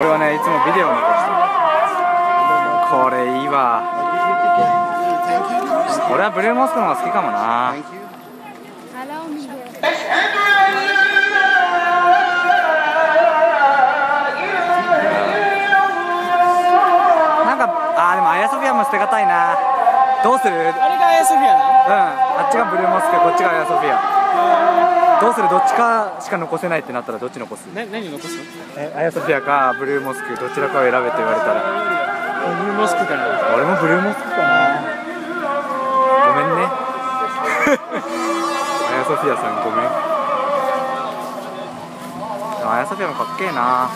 これはねいつもビデオ残してるこれいいわ。俺はブルーモスクの方が好きかもな.なんかあーでもアヤソフィアも捨てがたいな。どうする？うんあれがアヤソフィアなあっちがブルーモスクこっちがアヤソフィアどうする？どっちかしか残せないってなったらどっち残す？な何残すの？えアヤソフィアかブルーモスクどちらかを選べって言われたら。ブルーモスクかな俺もブルーモスクかな。ごめんね。アヤソフィアさんごめん。アヤソフィアもかっけえな